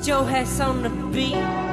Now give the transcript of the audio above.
Joe has on the beat.